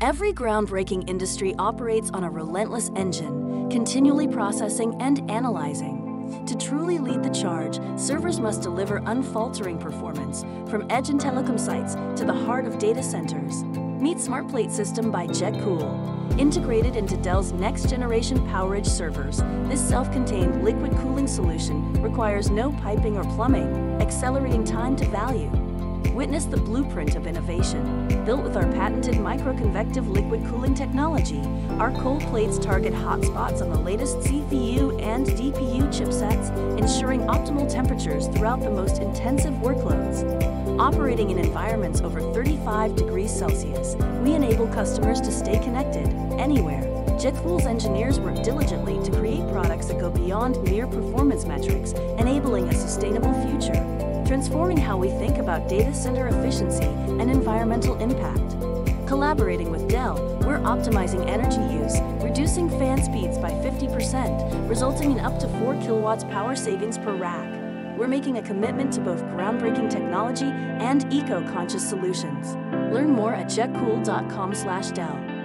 Every groundbreaking industry operates on a relentless engine, continually processing and analyzing. To truly lead the charge, servers must deliver unfaltering performance from edge and telecom sites to the heart of data centers. Meet SmartPlate System by JetCool. Integrated into Dell's next generation PowerEdge servers, this self contained liquid cooling solution requires no piping or plumbing, accelerating time to value. Witness the blueprint of innovation. Built with our patented microconvective liquid cooling technology, our cold plates target hotspots on the latest CPU and DPU chipsets, ensuring optimal temperatures throughout the most intensive workloads. Operating in environments over 35 degrees Celsius, we enable customers to stay connected anywhere. JetCool's engineers work diligently to create products that go beyond mere performance metrics, enabling a sustainable future transforming how we think about data center efficiency and environmental impact. Collaborating with Dell, we're optimizing energy use, reducing fan speeds by 50%, resulting in up to 4 kilowatts power savings per rack. We're making a commitment to both groundbreaking technology and eco-conscious solutions. Learn more at jetcool.com/dell.